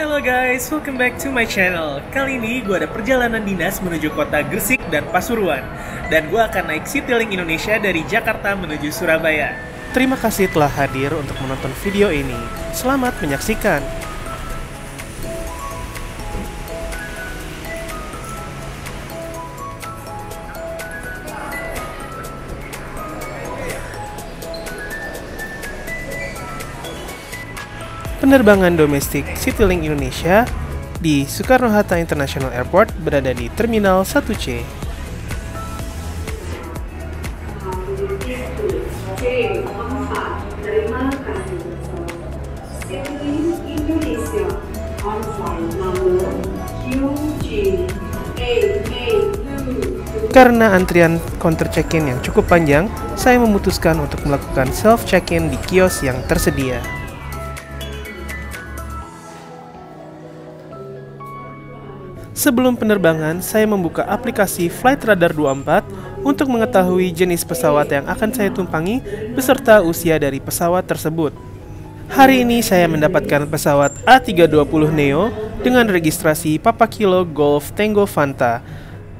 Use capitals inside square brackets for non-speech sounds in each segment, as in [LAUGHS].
Halo guys, welcome back to my channel. Kali ini gue ada perjalanan dinas menuju kota Gresik dan Pasuruan. Dan gue akan naik Citylink Indonesia dari Jakarta menuju Surabaya. Terima kasih telah hadir untuk menonton video ini. Selamat menyaksikan. Penerbangan domestik Citylink Indonesia di Soekarno-Hatta International Airport berada di Terminal 1C. Oke, empat. Terima kasih. Citylink Indonesia on flight number QG882. Karena antrian counter check-in yang cukup panjang, saya memutuskan untuk melakukan self check-in di kios yang tersedia. Sebelum penerbangan, saya membuka aplikasi Flight Radar 24 untuk mengetahui jenis pesawat yang akan saya tumpangi beserta usia dari pesawat tersebut. Hari ini saya mendapatkan pesawat A320 Neo dengan registrasi Papa Kilo Golf Tango Fanta.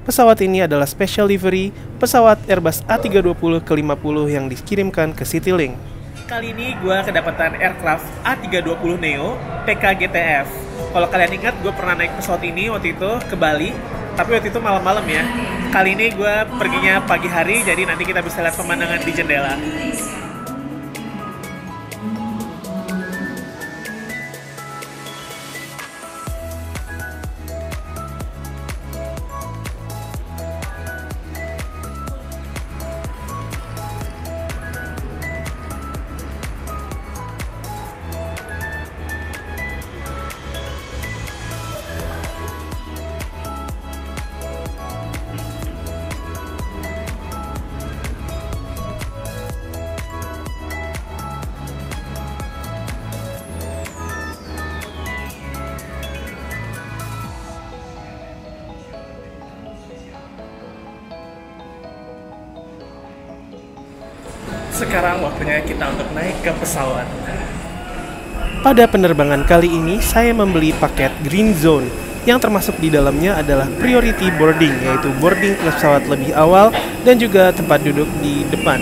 Pesawat ini adalah special livery pesawat Airbus A320 ke-50 yang dikirimkan ke Citylink. Kali ini gue kedapatan aircraft A320 Neo PKGTF. Kalau kalian ingat, gue pernah naik pesawat ini waktu itu ke Bali, tapi waktu itu malam-malam ya. Kali ini gue perginya pagi hari, jadi nanti kita bisa lihat pemandangan di jendela. Sekarang waktunya kita untuk naik ke pesawat. Pada penerbangan kali ini, saya membeli paket Green Zone yang termasuk di dalamnya adalah priority boarding, yaitu boarding ke pesawat lebih awal dan juga tempat duduk di depan.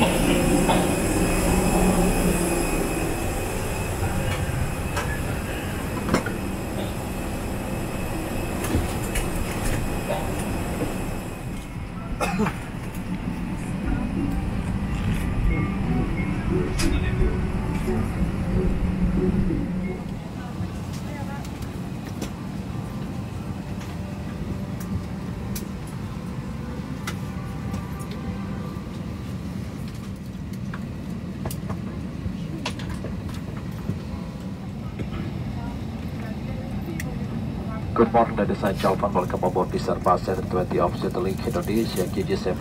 Good morning, ladies and gentlemen. Welcome aboard the Surpass 720 of Citylink Indonesia GG7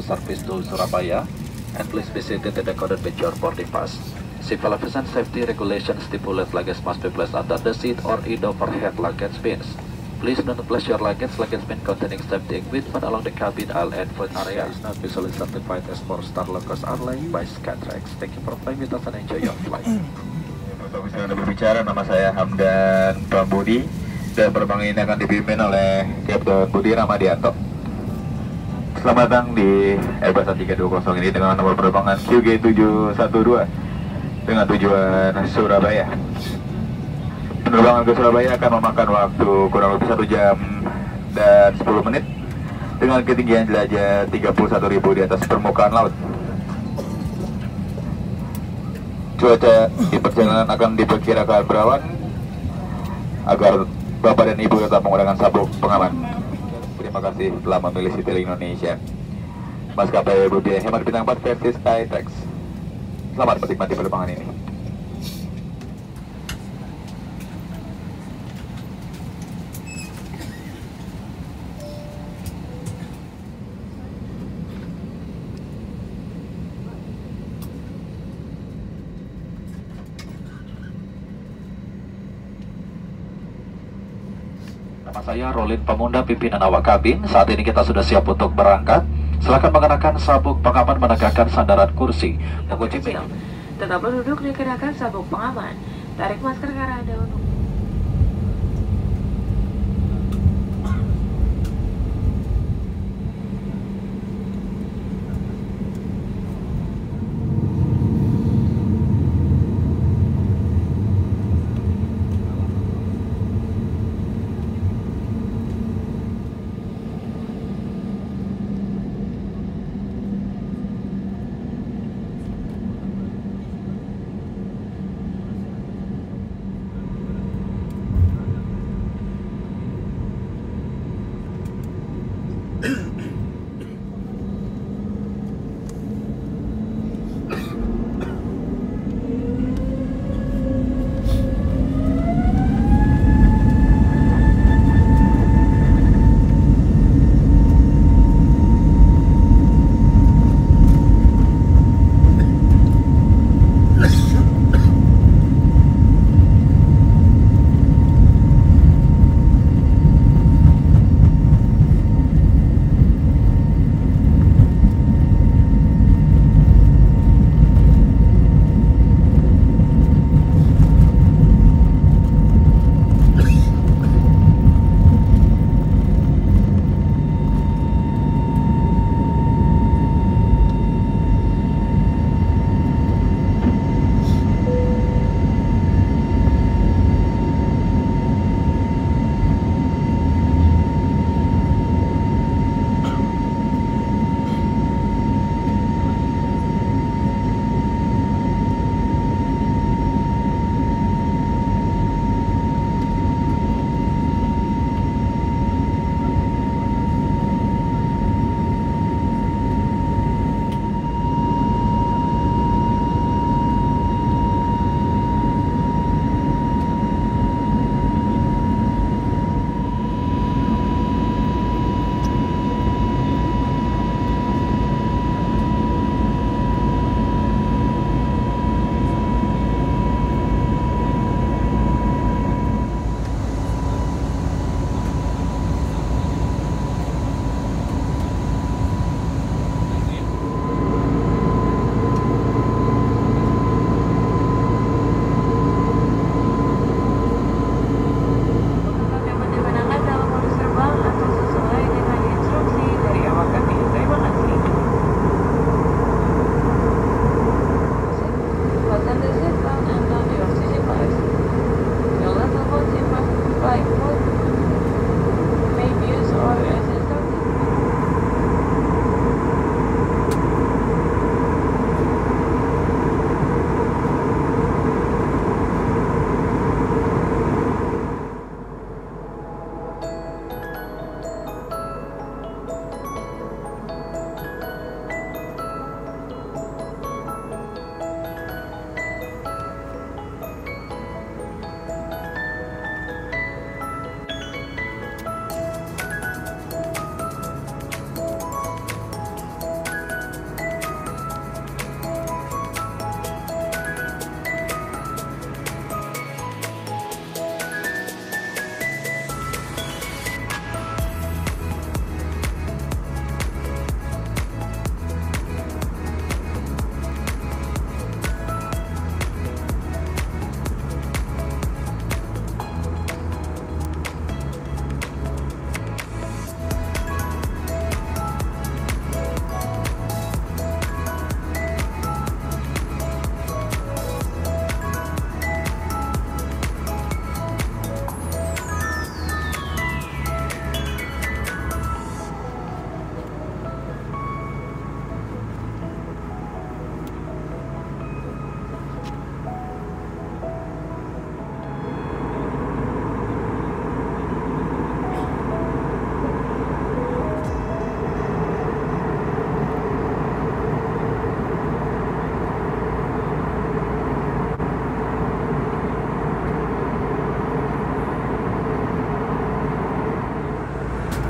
service to Surabaya. And please be seated in accordance with your boarding pass. Civil aviation safety regulations stipulate luggage must be placed under the seat or in overhead luggage bins. Please do not place your luggage luggage bin containing safety equipment along the cabin aisle and front area. Is not visually certified as for Star Lockers Airline by Skytrax. Thank you for flying with us and enjoy your flight. Bagus yang berbicara, nama saya Hamdan Prambudi dan penerbangan ini akan dipimpin oleh Kapten Budi Ramadianto. Selamat datang di Airbus A320 ini dengan nomor penerbangan QG712 dengan tujuan Surabaya. Penerbangan ke Surabaya akan memakan waktu kurang lebih satu jam dan 10 menit dengan ketinggian jelajah 31.000 di atas permukaan laut. Cuaca di perjalanan akan diperkirakan berawan agar Bapak dan Ibu tetap menggunakan sabuk pengaman. Terima kasih telah memilih Citylink Indonesia. Maskapai berbiaya hemat bintang 4 versi Skytrax. Selamat menikmati penerbangan ini. Nama saya Rolin Pemuda, pimpinan awak kabin. Saat ini kita sudah siap untuk berangkat. Silakan mengenakan sabuk pengaman menegakkan sandaran kursi. Mengunci pinang. Tetap duduk dikenakan sabuk pengaman. Tarik masker karena ada untuk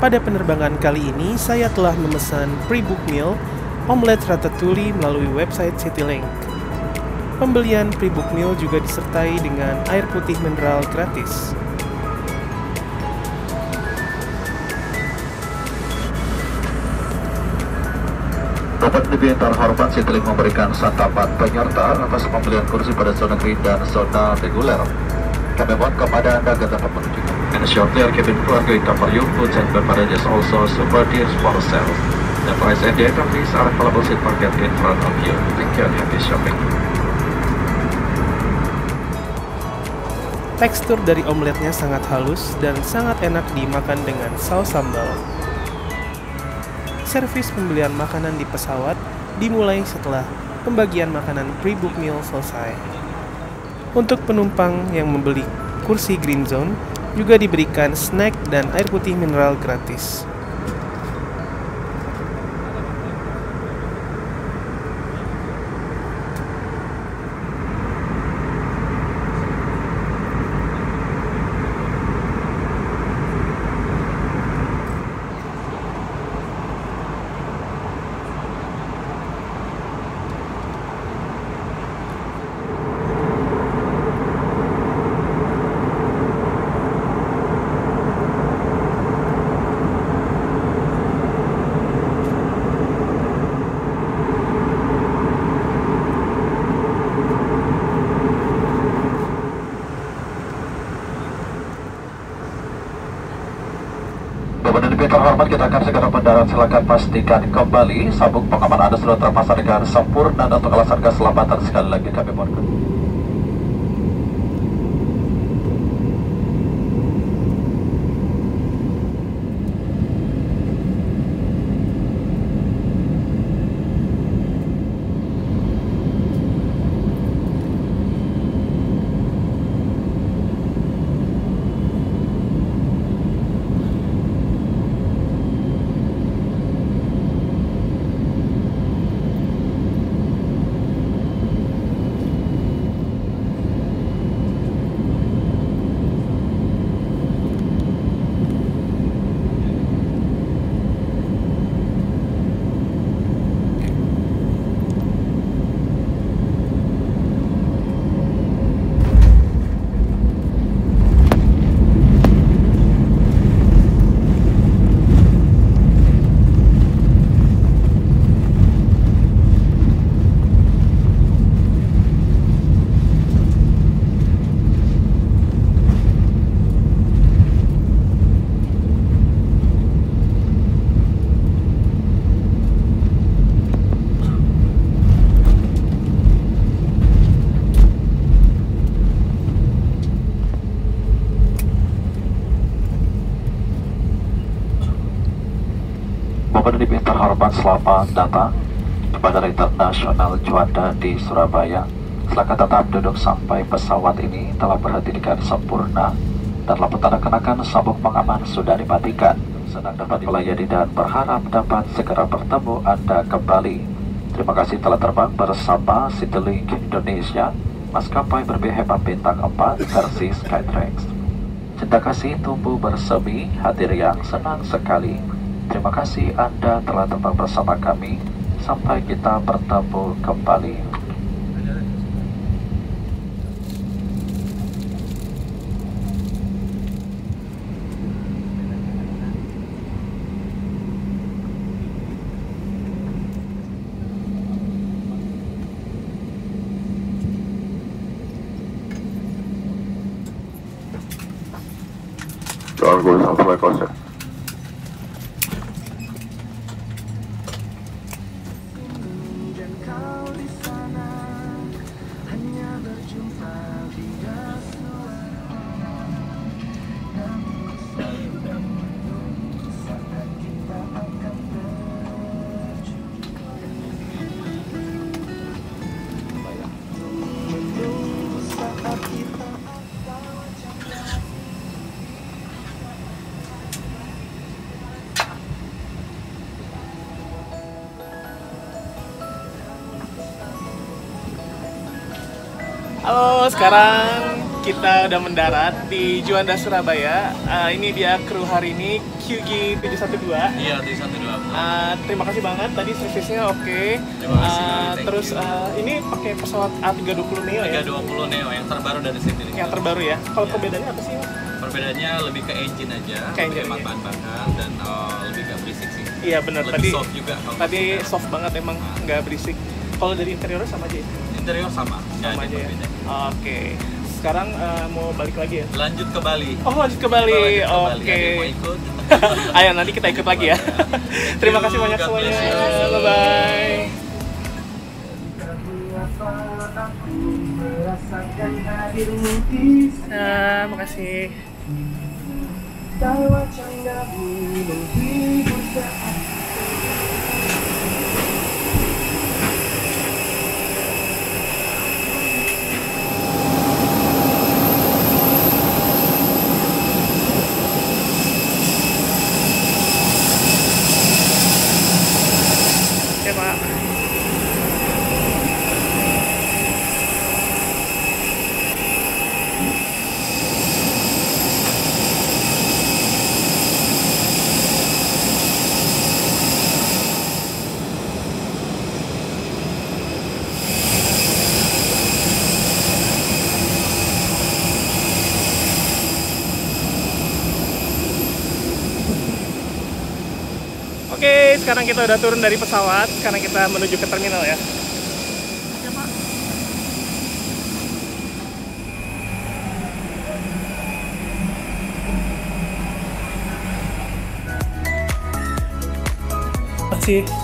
Pada penerbangan kali ini, saya telah memesan pre-book meal omelet ratatouille melalui website Citylink. Pembelian pre-book meal juga disertai dengan air putih mineral gratis. Bapak lebih terhormat Citylink memberikan santapan penyerta atas pembelian kursi pada zona green dan zona reguler. Kami mohon kepada Anda agar dapat menunjukkan. And shortly going to offer you foods and beverages also deals for sale. The price and the item list are available seat market in front of you. Thank you and happy shopping. Tekstur dari omeletnya sangat halus dan sangat enak dimakan dengan saus sambal. Servis pembelian makanan di pesawat dimulai setelah pembagian makanan pre-book meal selesai. Untuk penumpang yang membeli kursi Green Zone juga diberikan snack dan air putih mineral gratis. Terhormat, kita akan segera mendarat. Silakan pastikan kembali sabuk pengaman Anda sudah terpasang dengan sempurna dan untuk alasan keselamatan sekali lagi kami mohon. Ibu yang terhormat, selamat datang di Bandara Internasional Juanda di Surabaya. Silakan tetap duduk sampai pesawat ini telah berhenti dengan sempurna dan lampu tanda kenakan sabuk pengaman sudah dimatikan. Senang dapat melayani dan berharap dapat segera bertemu Anda kembali. Terima kasih telah terbang bersama Citylink Indonesia, maskapai berbiaya hebat bintang 4 versi Skytrax. Cinta kasih tumbuh bersemi, hadir yang senang sekali. Terima kasih Anda telah terbang bersama kami. Sampai kita bertemu kembali. Halo, sekarang kita udah mendarat di Juanda Surabaya. Uh, ini dia kru hari ini QG 712. Iya, 712. Uh, terima kasih banget tadi servisnya oke. Terima kasih, Uh, terus you. uh, ini pakai pesawat A320 Neo ya? 320 Neo yang terbaru dari Citylink. Yang terbaru ya. Kalau Iya. perbedaannya apa sih? Perbedaannya lebih ke engine aja, Ke lebih hemat aja. bahan bakar dan uh, lebih gak berisik sih. Iya benar tadi. soft juga Tadi masuk soft banget emang nggak berisik. Kalau dari interiornya sama aja ya? Interior sama, nggak Sama ada aja ya. Oke. Sekarang uh, mau balik lagi ya? Lanjut ke Bali. Oh lanjut ke Bali. Oke. Ada yang mau ikut? [LAUGHS] Ayo nanti kita ikut lagi ya. Terima kasih banyak God semuanya. Bye bye. Nah, makasih. Oke, sekarang kita udah turun dari pesawat. Sekarang kita menuju ke terminal ya. Masih.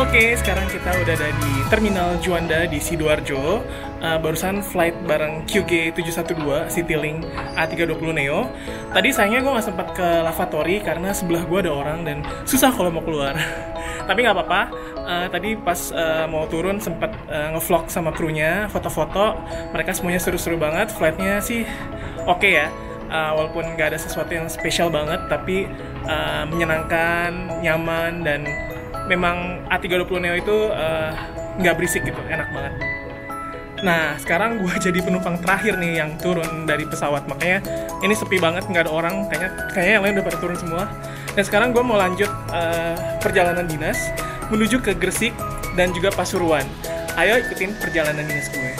Oke, sekarang kita udah ada di Terminal Juanda di Sidoarjo. Uh, barusan flight bareng QG 712 Citylink A320 Neo. Tadi sayangnya gue nggak sempat ke lavatory karena sebelah gue ada orang dan susah kalau mau keluar. [LAUGHS] Tapi nggak apa-apa. Uh, tadi pas uh, mau turun sempat uh, ngevlog sama krunya, foto-foto. Mereka semuanya seru-seru banget. Flightnya sih oke ya. Uh, walaupun nggak ada sesuatu yang spesial banget, tapi uh, menyenangkan, nyaman dan memang A320 Neo itu eh, nggak berisik gitu, enak banget. Nah, sekarang gue [LAUGHS] jadi penumpang terakhir nih yang turun dari pesawat, makanya ini sepi banget, nggak ada orang, kayaknya kayaknya yang lain udah pada turun semua. Dan sekarang gue mau lanjut eh, perjalanan dinas menuju ke Gresik dan juga Pasuruan. Ayo ikutin perjalanan dinas gue.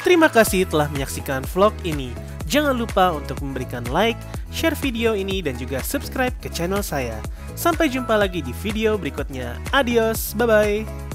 Terima kasih telah menyaksikan vlog ini. Jangan lupa untuk memberikan like, share video ini, dan juga subscribe ke channel saya. Sampai jumpa lagi di video berikutnya. Adios, bye-bye.